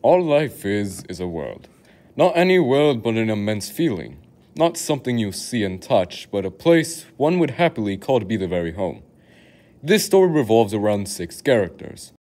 All life is, is a world. Not any world, but an immense feeling. Not something you see and touch, but a place one would happily call to be the very home. This story revolves around six characters